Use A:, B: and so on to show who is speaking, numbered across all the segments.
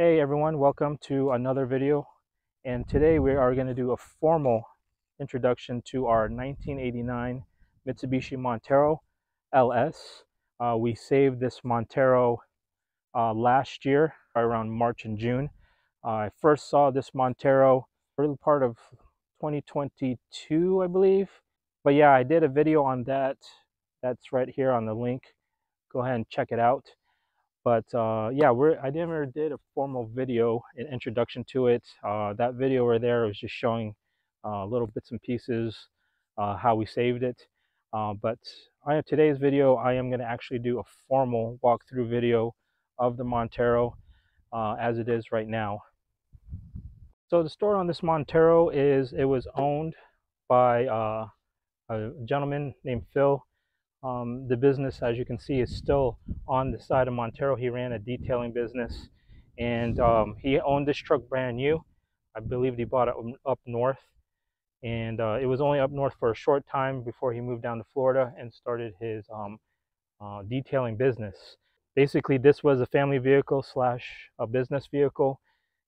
A: Hey everyone, welcome to another video. And today we are going to do a formal introduction to our 1989 Mitsubishi Montero LS. Uh, we saved this Montero uh, last year around March and June. Uh, I first saw this Montero early part of 2022, I believe. But yeah, I did a video on that. That's right here on the link. Go ahead and check it out but uh, yeah we're i never did a formal video an introduction to it. Uh, that video right there was just showing uh, little bits and pieces uh, how we saved it. Uh, but have today's video I am going to actually do a formal walkthrough video of the Montero uh, as it is right now. So the story on this Montero is it was owned by a gentleman named Phil. Um, the business, as you can see, is still on the side of Montero. He ran a detailing business and um, he owned this truck brand new. I believe he bought it up north. And uh, it was only up north for a short time before he moved down to Florida and started his um, uh, detailing business. Basically, this was a family vehicle slash a business vehicle.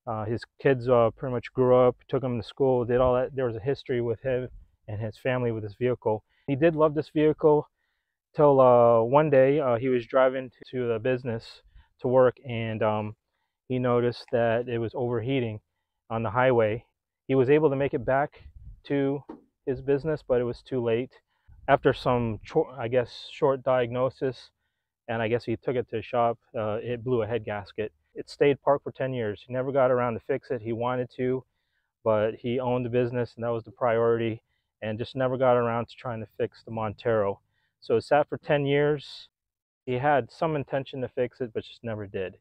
A: Uh, his kids uh, pretty much grew up, took him to school, did all that. There was a history with him and his family with this vehicle. He did love this vehicle till uh, one day uh, he was driving to the business to work and um, he noticed that it was overheating on the highway. He was able to make it back to his business, but it was too late. After some, I guess, short diagnosis, and I guess he took it to shop, uh, it blew a head gasket. It stayed parked for 10 years. He never got around to fix it. He wanted to, but he owned the business and that was the priority and just never got around to trying to fix the Montero. So it sat for 10 years. He had some intention to fix it, but just never did.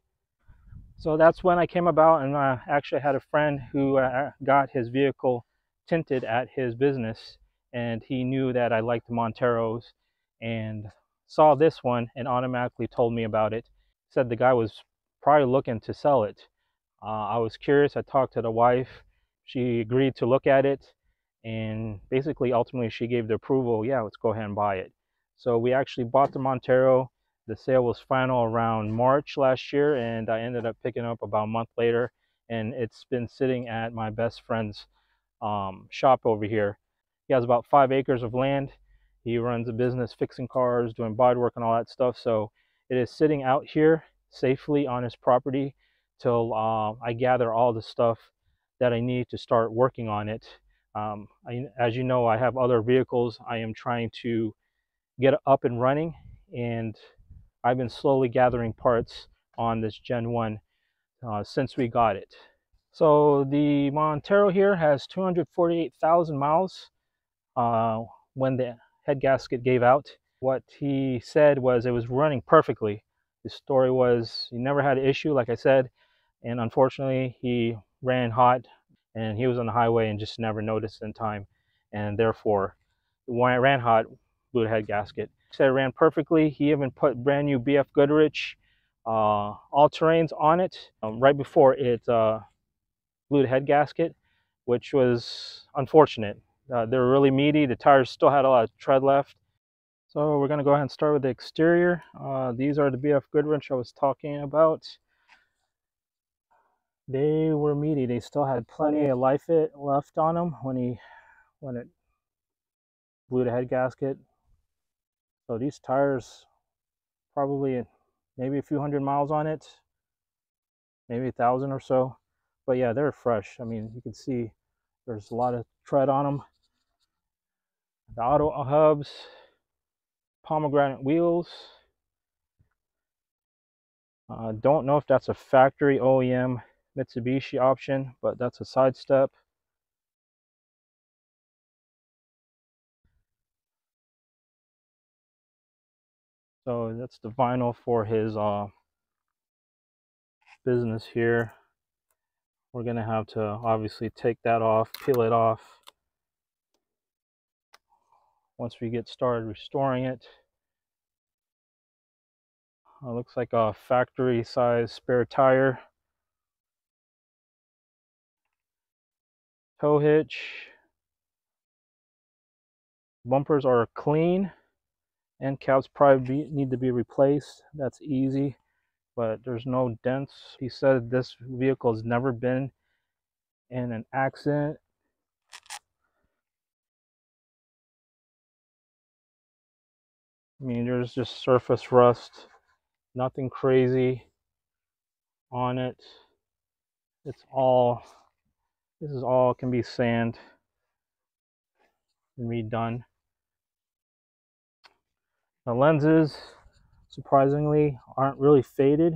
A: So that's when I came about and I actually had a friend who uh, got his vehicle tinted at his business and he knew that I liked the Monteros and saw this one and automatically told me about it. Said the guy was probably looking to sell it. Uh, I was curious. I talked to the wife. She agreed to look at it and basically ultimately she gave the approval. Yeah, let's go ahead and buy it. So we actually bought the Montero. The sale was final around March last year, and I ended up picking up about a month later. And it's been sitting at my best friend's um, shop over here. He has about five acres of land. He runs a business fixing cars, doing body work, and all that stuff. So it is sitting out here safely on his property till uh, I gather all the stuff that I need to start working on it. Um, I, as you know, I have other vehicles I am trying to get up and running and I've been slowly gathering parts on this Gen 1 uh, since we got it. So the Montero here has 248,000 miles uh, when the head gasket gave out. What he said was it was running perfectly. The story was he never had an issue, like I said, and unfortunately he ran hot and he was on the highway and just never noticed in time. And therefore, when it ran hot, blew the head gasket. Said it ran perfectly. He even put brand new BF Goodrich uh, all-terrains on it um, right before it uh, blew the head gasket, which was unfortunate. Uh, they were really meaty. The tires still had a lot of tread left. So we're going to go ahead and start with the exterior. Uh, these are the BF Goodrich I was talking about. They were meaty. They still had plenty of life it left on them when he when it blew the head gasket. So these tires probably maybe a few hundred miles on it, maybe a thousand or so. But yeah, they're fresh. I mean, you can see there's a lot of tread on them. The auto hubs, pomegranate wheels. Uh, don't know if that's a factory OEM Mitsubishi option, but that's a side So that's the vinyl for his uh, business here. We're going to have to obviously take that off, peel it off once we get started restoring it. Uh, looks like a factory size spare tire. Tow hitch. Bumpers are clean. End caps probably be, need to be replaced. That's easy. but there's no dents. He said this vehicle has never been in an accident. I mean, there's just surface rust, nothing crazy on it. It's all, this is all can be sand and redone. The lenses, surprisingly, aren't really faded.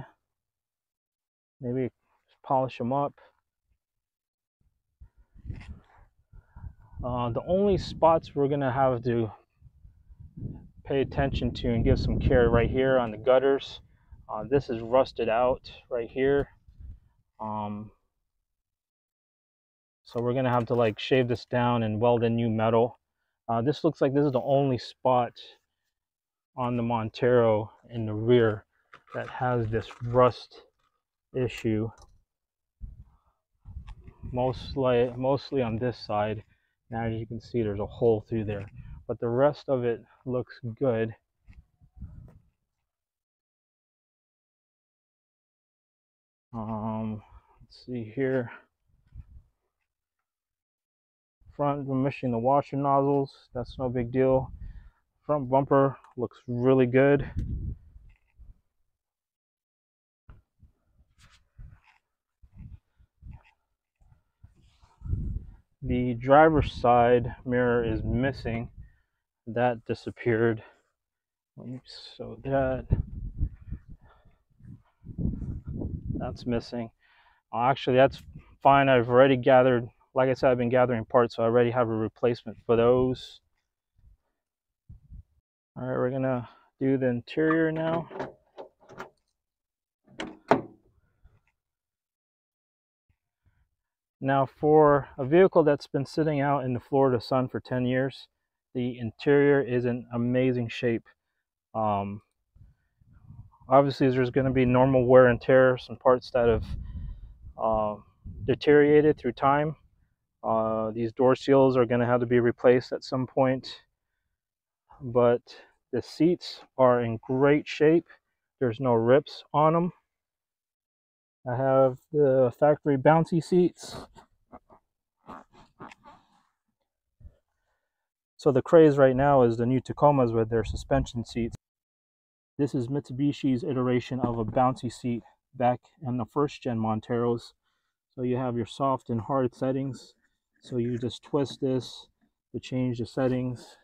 A: Maybe polish them up. Uh, the only spots we're gonna have to pay attention to and give some care right here on the gutters. Uh, this is rusted out right here. Um, so we're gonna have to like shave this down and weld in new metal. Uh, this looks like this is the only spot on the Montero in the rear that has this rust issue. Mostly, mostly on this side. Now as you can see there's a hole through there. But the rest of it looks good. Um, let's see here. Front, we're missing the washer nozzles. That's no big deal. Front bumper looks really good. The driver's side mirror is missing. That disappeared. So that that's missing. Actually, that's fine. I've already gathered, like I said, I've been gathering parts, so I already have a replacement for those. All right, we're gonna do the interior now. Now for a vehicle that's been sitting out in the Florida sun for 10 years, the interior is in amazing shape. Um, obviously there's to be normal wear and tear, some parts that have uh, deteriorated through time. Uh, these door seals are to have to be replaced at some point but the seats are in great shape. There's no rips on them. I have the factory bouncy seats. So the craze right now is the new Tacomas with their suspension seats. This is Mitsubishi's iteration of a bouncy seat back in the first gen Monteros. So you have your soft and hard settings. So you just twist this to change the settings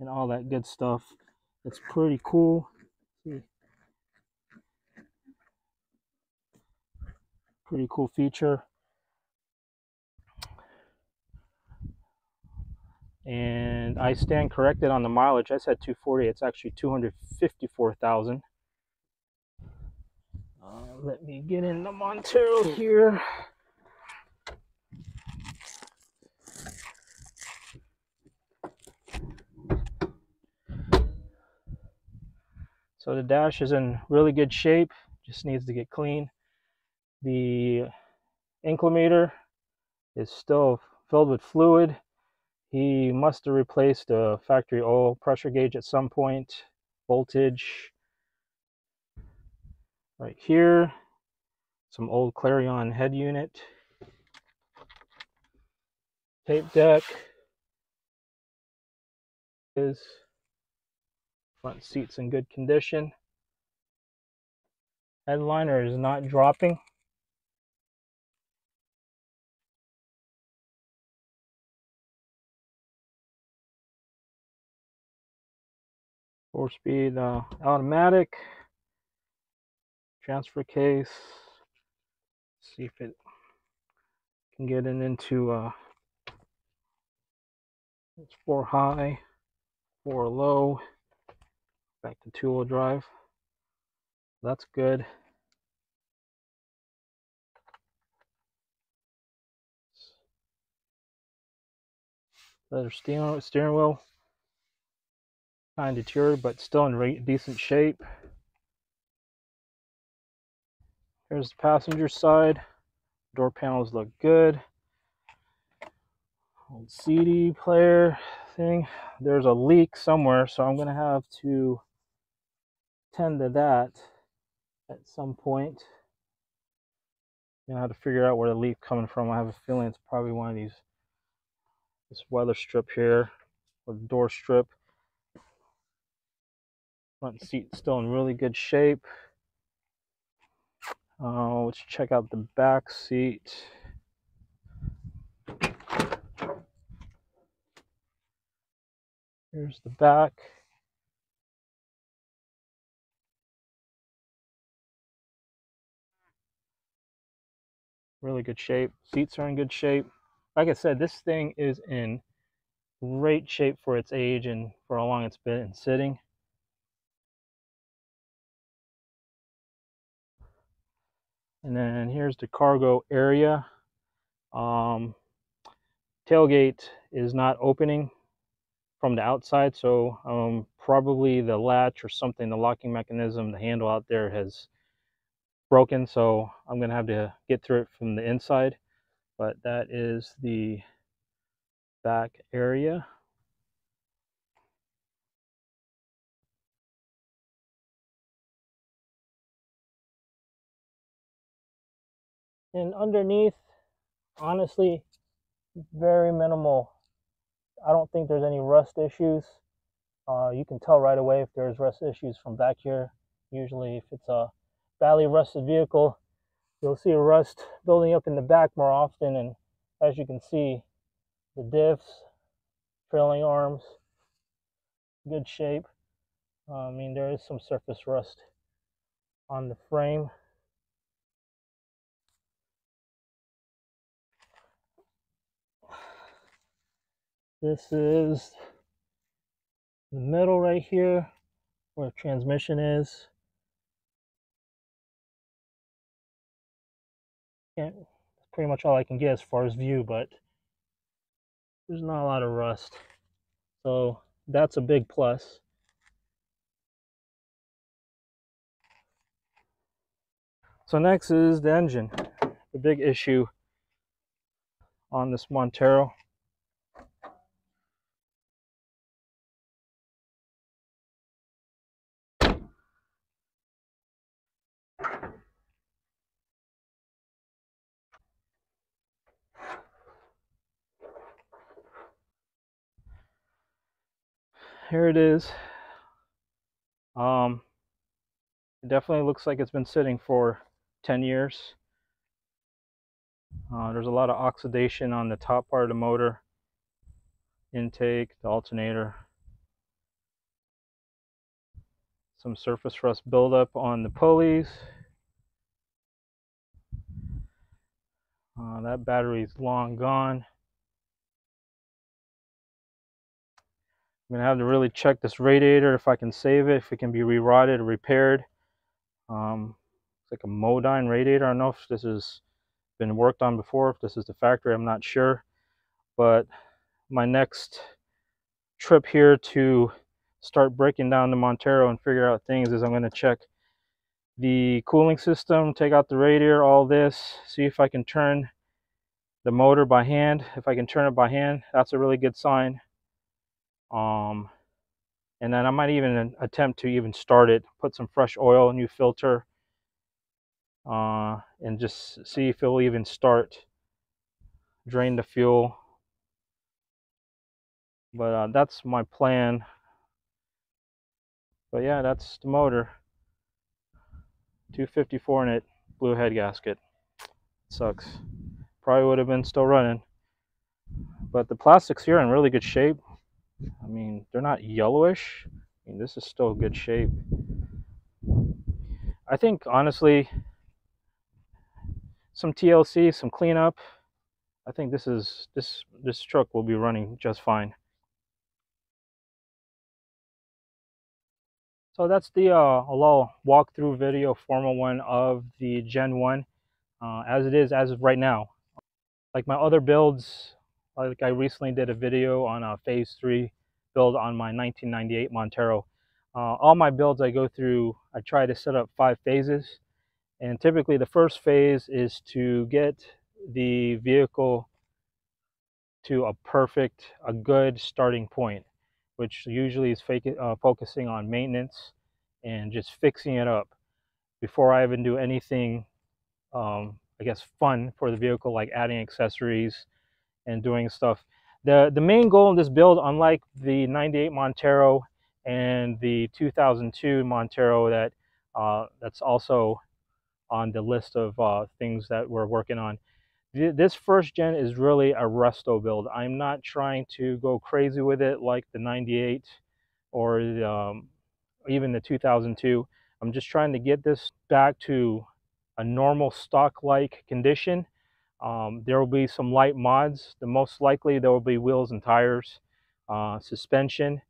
A: and all that good stuff. It's pretty cool. Pretty cool feature. And I stand corrected on the mileage. I said 240. It's actually 254,000. Uh, let me get in the Montero here. So the dash is in really good shape, just needs to get clean. The inclinometer is still filled with fluid. He must have replaced the factory oil pressure gauge at some point. Voltage right here. Some old Clarion head unit. Tape deck is Front seat's in good condition. Headliner is not dropping. Four speed uh, automatic. Transfer case. Let's see if it can get it into uh, it's four high, four low back to two-wheel drive. That's good. Leather steering, steering wheel. Kind of deteriorated, but still in decent shape. Here's the passenger side. Door panels look good. Old CD player thing. There's a leak somewhere, so I'm going to have to attend to that at some point. Gonna have to figure out where the leak coming from. I have a feeling it's probably one of these this weather strip here or the door strip. Front seat still in really good shape. Uh, let's check out the back seat. Here's the back. Really good shape. Seats are in good shape. Like I said, this thing is in great shape for its age and for how long it's been sitting. And then here's the cargo area. Um, tailgate is not opening from the outside, so um, probably the latch or something, the locking mechanism, the handle out there has broken, so I'm going to have to get through it from the inside. But that is the back area. And underneath, honestly, very minimal. I don't think there's any rust issues. Uh, you can tell right away if there's rust issues from back here. Usually if it's a badly rusted vehicle, you'll see a rust building up in the back more often. And as you can see, the diffs, trailing arms, good shape. Uh, I mean, there is some surface rust on the frame. This is the middle right here where the transmission is. Can't, pretty much all I can get as far as view, but there's not a lot of rust. So that's a big plus. So next is the engine. The big issue on this Montero here it is. Um, it definitely looks like it's been sitting for 10 years. Uh, there's a lot of oxidation on the top part of the motor, intake, the alternator. Some surface rust buildup on the pulleys. Uh, that battery's long gone. I'm gonna have to really check this radiator if I can save it, if it can be re-rodded or repaired. Um, it's like a Modine radiator. I don't know if this has been worked on before, if this is the factory, I'm not sure. But my next trip here to start breaking down the Montero and figure out things is I'm gonna check the cooling system, take out the radiator, all this, see if I can turn the motor by hand. If I can turn it by hand, that's a really good sign um, and then I might even attempt to even start it, put some fresh oil, new filter, uh, and just see if it'll even start. Drain the fuel. But uh, that's my plan. But yeah, that's the motor. 254 in it, blew head gasket. Sucks. Probably would have been still running. But the plastics here in really good shape. I mean, they're not yellowish. I mean, this is still good shape. I think, honestly, some TLC, some cleanup, I think this is this this truck will be running just fine. So that's the uh, a little walkthrough video, formal one of the Gen 1 uh, as it is as of right now. Like my other builds, like I recently did a video on a phase three build on my 1998 Montero. Uh, all my builds I go through, I try to set up five phases. And typically the first phase is to get the vehicle to a perfect, a good starting point, which usually is fake, uh, focusing on maintenance and just fixing it up before I even do anything, um, I guess, fun for the vehicle, like adding accessories and doing stuff. The, the main goal in this build, unlike the 98 Montero and the 2002 Montero that uh, that's also on the list of uh, things that we're working on. This first gen is really a resto build. I'm not trying to go crazy with it like the 98 or um, even the 2002. I'm just trying to get this back to a normal stock-like condition. Um, there will be some light mods. The most likely there will be wheels and tires, uh, suspension,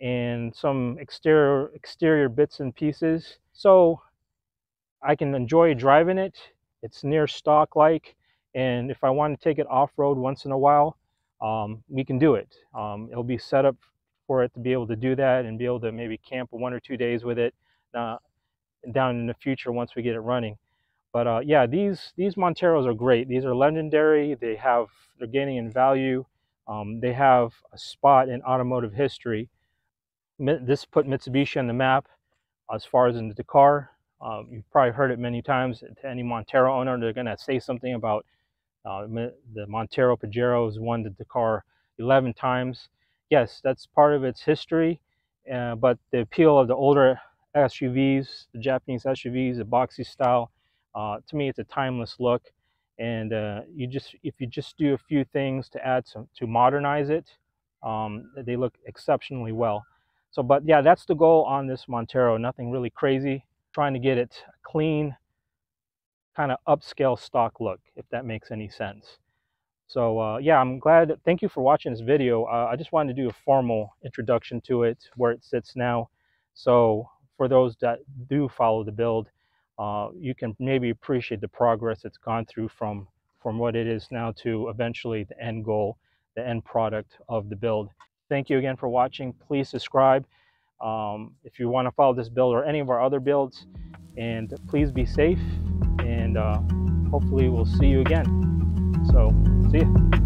A: and some exterior exterior bits and pieces. So I can enjoy driving it. It's near stock-like, and if I want to take it off-road once in a while, um, we can do it. Um, it'll be set up for it to be able to do that and be able to maybe camp one or two days with it uh, down in the future once we get it running. But uh, yeah, these these Monteros are great. These are legendary. They have they're gaining in value. Um, they have a spot in automotive history. This put Mitsubishi on the map as far as in the. Um, you've probably heard it many times. To any Montero owner, they're going to say something about uh, the Montero Pajero has won the Dakar 11 times yes, that's part of its history, uh, but the appeal of the older SUVs, the Japanese SUVs, the boxy style, uh, to me, it's a timeless look. And uh, you just, if you just do a few things to add some, to modernize it, um, they look exceptionally well. So, but yeah, that's the goal on this Montero. Nothing really crazy. Trying to get it clean, kind of upscale stock look, if that makes any sense. So uh, yeah, I'm glad. Thank you for watching this video. Uh, I just wanted to do a formal introduction to it, where it sits now. So for those that do follow the build, uh, you can maybe appreciate the progress it's gone through from, from what it is now to eventually the end goal, the end product of the build. Thank you again for watching. Please subscribe um, if you want to follow this build or any of our other builds. And please be safe and uh, hopefully we'll see you again. So See you.